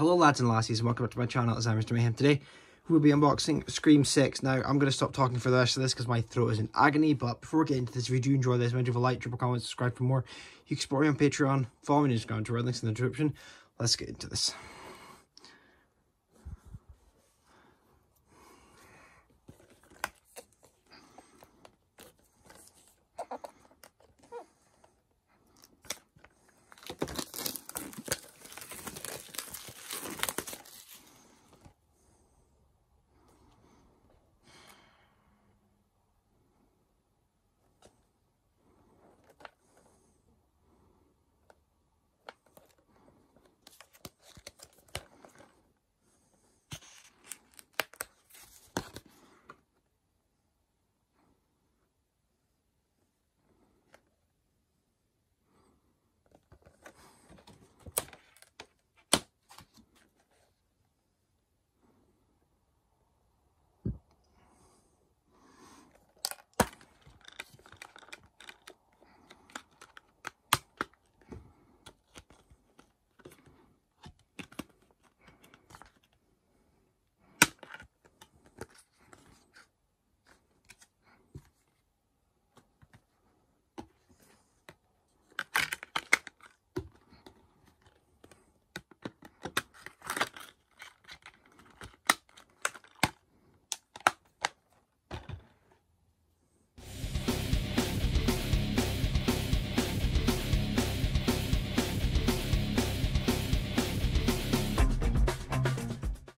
Hello lads and lassies and welcome back to my channel, it's Mr Mayhem. Today we'll be unboxing Scream 6. Now I'm going to stop talking for the rest of this because my throat is in agony. But before we get into this, if you do enjoy this, make sure to leave a like, drop a comment, subscribe for more. You can support me on Patreon, follow me on Instagram, to links in the description. Let's get into this.